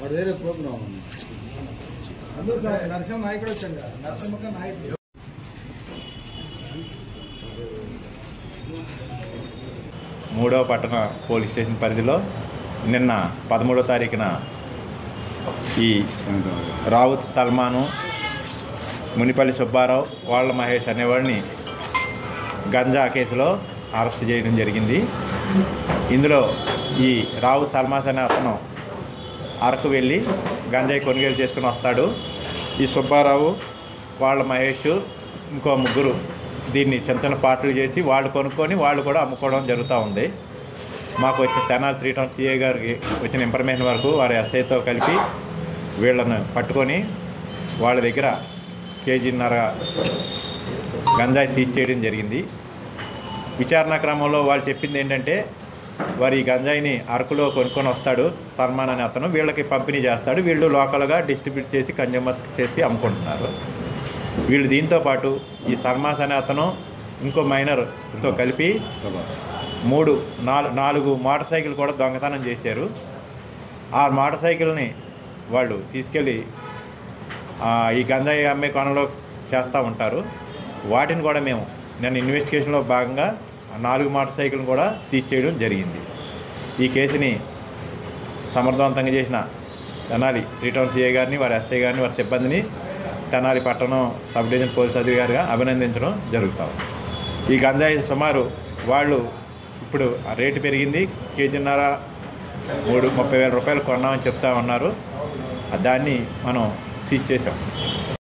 వాడు వేరే ప్రోగ్రామ్ అందరూ నరసింహ నాయకుడు వచ్చాడు నరసింహ నాయకుడు మూడవ పట్టణ పోలీస్ స్టేషన్ పరిధిలో నిన్న పదమూడో తారీఖున ఈ రావుత్ సల్మాను మునిపల్లి సుబ్బారావు వాళ్ళ మహేష్ అనేవాడిని గంజా కేసులో అరెస్ట్ చేయడం జరిగింది. ఇందులో ఈ రావు సల్మాస్ అనే అతను అరకు వెళ్ళి గంజాయి కొనుగోలు చేసుకుని వస్తాడు. ఈ సుబ్బారావు వాళ్ళ మహేష్ ఇంకో ముగ్గురు దీన్ని చిన్న చిన్న పార్టీలు చేసి వాళ్ళు కొనుక్కొని వాళ్ళు కూడా అమ్ముకోవడం జరుగుతూ ఉంది. మాకు వచ్చిన తెనాలి త్రీ టౌన్ సిఏ గారికి వచ్చిన ఇన్ఫర్మేషన్ వరకు వారి ఎస్ఐతో కలిపి వీళ్ళను పట్టుకొని వాళ్ళ దగ్గర కేజీన్నర గంజాయి సీజ్ చేయడం జరిగింది. విచారణ క్రమంలో వాళ్ళు చెప్పింది ఏంటంటే వారి గంజాయిని అరకులో కొనుక్కొని వస్తాడు సల్మాన్ అనే అతను వీళ్ళకి పంపిణీ చేస్తాడు వీళ్ళు లోకల్గా డిస్ట్రిబ్యూట్ చేసి కన్జ్యూమర్స్ చేసి అమ్ముకుంటున్నారు. వీళ్ళు దీంతో పాటు ఈ సల్మాస్ అనే అతను ఇంకో మైనర్తో కలిపి మూడు నాలుగు నాలుగు మోటార్ సైకిల్ కూడా దొంగతనం చేశారు. ఆ మోటార్ సైకిల్ని వాళ్ళు తీసుకెళ్ళి ఈ గంజాయి అమ్మే కొనలో చేస్తూ ఉంటారు. వాటిని కూడా మేము నేను ఇన్వెస్టిగేషన్లో భాగంగా నాలుగు మోటార్ సైకిల్ని కూడా సీజ్ చేయడం జరిగింది. ఈ కేసుని సమర్థవంతంగా చేసిన తెనాలి త్రీ టౌన్ సీఏ గారిని వారి ఎస్ఐ గారిని వారి సిబ్బందిని తెనాలి పట్టణం సబ్ డివిజన్ పోలీస్ అధికారిగా అభినందించడం జరుగుతాం ఈ గంజాయి సుమారు వాళ్ళు ఇప్పుడు ఆ రేటు పెరిగింది. కేజీన్నర మూడు ముప్పై వేల రూపాయలు కొన్నామని చెప్తా ఉన్నారు. దాన్ని మనం సీజ్ చేసాం